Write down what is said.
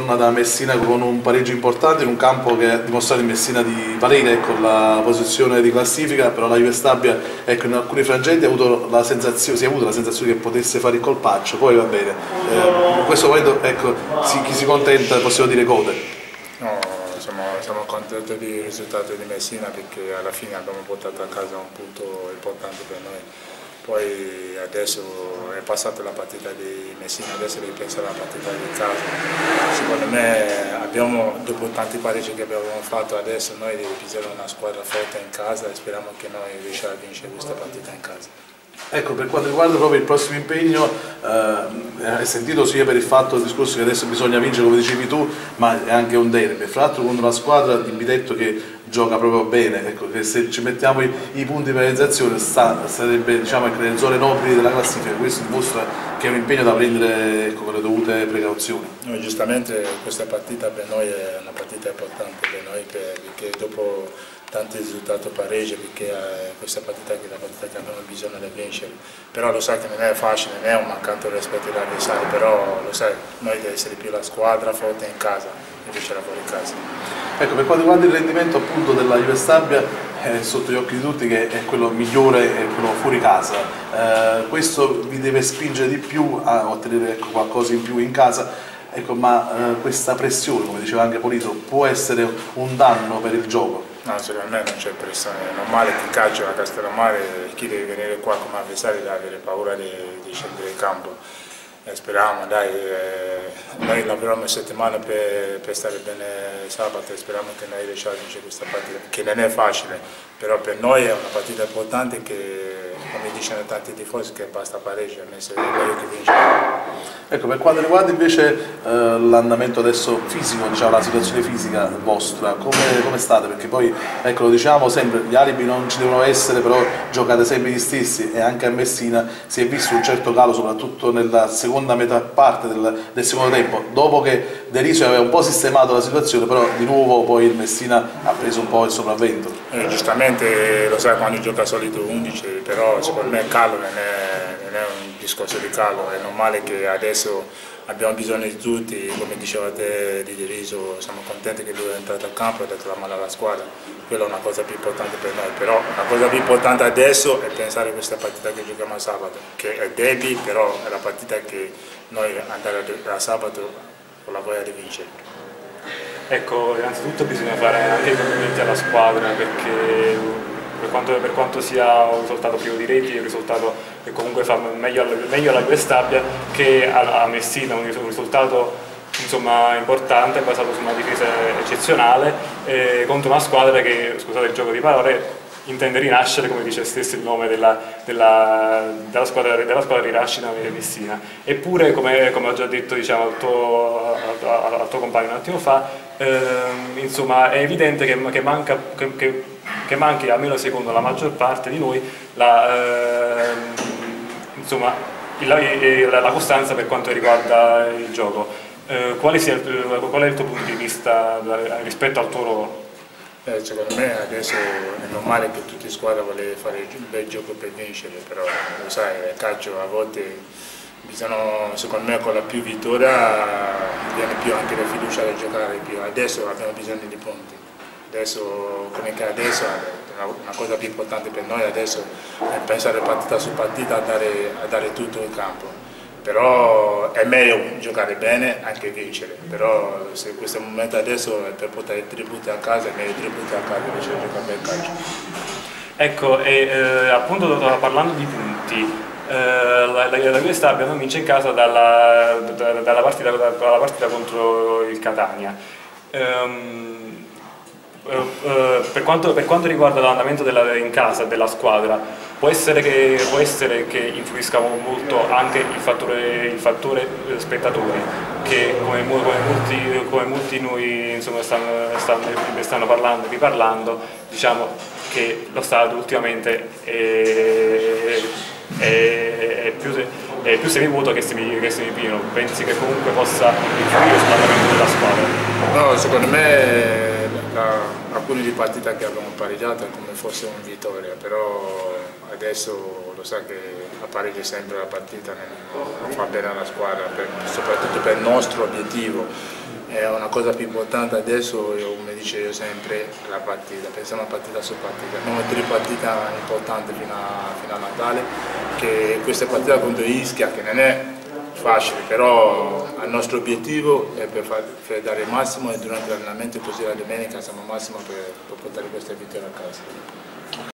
torna da Messina con un pareggio importante in un campo che ha dimostrato in Messina di valere ecco, la posizione di classifica, però la Juve Stabia ecco, in alcuni frangenti ha avuto la sensazione, si è avuto la sensazione che potesse fare il colpaccio, poi va bene. Eh, in questo momento ecco, si, chi si contenta possiamo dire gode. No, siamo, siamo contenti del risultato di Messina perché alla fine abbiamo portato a casa un punto importante per noi poi adesso è passata la partita di Messina, adesso devi pensare alla partita di casa. Secondo me abbiamo, dopo tanti pareggi che abbiamo fatto, adesso noi dobbiamo pisare una squadra forte in casa e speriamo che noi riusciamo a vincere questa partita in casa. Ecco, per quanto riguarda proprio il prossimo impegno, eh, hai sentito sia per il fatto del discorso che adesso bisogna vincere come dicevi tu, ma è anche un derby, fra l'altro con una squadra di Bitetto che gioca proprio bene, ecco, che se ci mettiamo i, i punti di penalizzazione sta, sarebbe diciamo, nelle zone nobili della classifica, questo dimostra che è un impegno da prendere ecco, con le dovute precauzioni. No, giustamente questa partita per noi è una partita importante per noi perché dopo tanti risultati pareggi perché eh, questa partita è la partita che abbiamo bisogno di vincere. Però lo sai che non è facile, non è un mancato rispetto agli avversari però lo sai, noi deve essere più la squadra forte in casa invece la fuori casa. Ecco, per quanto riguarda il rendimento appunto della Juve Stabia è sotto gli occhi di tutti che è quello migliore, è quello fuori casa. Eh, questo vi deve spingere di più a ottenere ecco, qualcosa in più in casa. Ecco, ma eh, questa pressione, come diceva anche Polito, può essere un danno per il gioco? No, secondo me non c'è pressione, è normale che calcio a Castellammare, chi deve venire qua come avversario deve avere paura di, di scendere in campo. E speriamo, dai, eh, noi lavoriamo settimana per, per, stare bene sabato e speriamo che noi riusciamo a vincere questa partita, che non è facile, però per noi è una partita importante che, come dicono tanti tifosi, che basta pareggio, è meglio che vincere. Ecco, per quanto riguarda invece eh, l'andamento adesso fisico, diciamo, la situazione fisica vostra, come, come, state? Perché poi, ecco, lo diciamo sempre, gli alibi non ci devono essere, però giocate sempre gli stessi e anche a Messina si è visto un certo calo, soprattutto nella seconda metà parte del, del secondo tempo, dopo che De Risio aveva un po' sistemato la situazione, però di nuovo poi il Messina ha preso un po' il sopravvento. Eh, giustamente lo sai quando gioca solito 11, però secondo me il calo non è, non è un discorso di calo, è normale che adesso abbiamo bisogno di tutti, come dicevate di Diriso, siamo contenti che lui è entrato al campo e ha dato la mano alla squadra, quella è una cosa più importante per noi, però la cosa più importante adesso è pensare a questa partita che giochiamo a sabato, che è derby, però è la partita che noi andare a sabato con la voglia di vincere. Ecco, innanzitutto bisogna fare anche i complimenti alla squadra perché per quanto, per quanto, sia un risultato privo di reti, un risultato che comunque fa meglio, meglio alla Juve Stabia che a, a Messina, un risultato insomma, importante basato su una difesa eccezionale eh, contro una squadra che, scusate il gioco di parole, intende rinascere, come dice stesso il nome della, della, della, squadra, della squadra rinascita Messina. Eppure, come, come, ho già detto diciamo, al, tuo, al, al, tuo, compagno un attimo fa, ehm, insomma, è evidente che, che manca, che, che che manchi, almeno secondo la maggior parte di noi, la, eh, insomma, la, la, costanza per quanto riguarda il gioco. Eh, quale, sia, qual è il tuo punto di vista rispetto al tuo ruolo? Eh, secondo me adesso è normale che tutte le squadre vogliono fare un bel gioco per vincere, però lo sai, il calcio a volte bisogna, secondo me con la più vittoria viene più anche la fiducia da giocare più. Adesso abbiamo bisogno di punti adesso come che adesso una cosa più importante per noi adesso è pensare partita su partita a dare, a dare tutto in campo. Però è meglio giocare bene anche vincere. Però se questo momento adesso è per portare i tributi a casa è meglio i tributi a casa invece di giocare bel calcio. Ecco e eh, appunto parlando di punti. Eh, la, Juve Stabia vince in casa dalla, dalla, partita, dalla, partita, contro il Catania. Um, per, quanto, per, quanto, riguarda l'andamento in casa della squadra, può essere che, può essere che influisca molto anche il fattore, il fattore eh, spettatori, che come, come, molti, come molti noi insomma, stanno, stanno, stanno, parlando riparlando, diciamo che lo stato ultimamente è, è, è più, è più semivuoto che, semi, che semipieno. Pensi che comunque possa influire sull'andamento della squadra? No, secondo me la, alcune di partite che abbiamo pareggiato come fosse un vittoria, però adesso lo sa che appareggia sempre la partita, non fa bene alla squadra, per, soprattutto per il nostro obiettivo. È una cosa più importante adesso, io, come dicevo sempre, la partita, pensiamo a partita su partita. Abbiamo tre partite importanti fino a, fino a Natale, che questa partita contro Ischia, che non è facile, però il nostro obiettivo è per, far, per dare il massimo e durante l'allenamento così la domenica siamo al massimo per, per portare questa vittoria a casa.